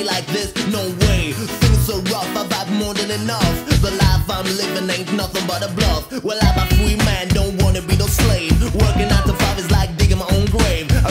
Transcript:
another like this, no way. Things so rough, I've had more than enough. The life I'm living ain't nothing but a bluff. Well, I'm a free man, don't wanna be no slave. Working out to five is like digging my own grave. I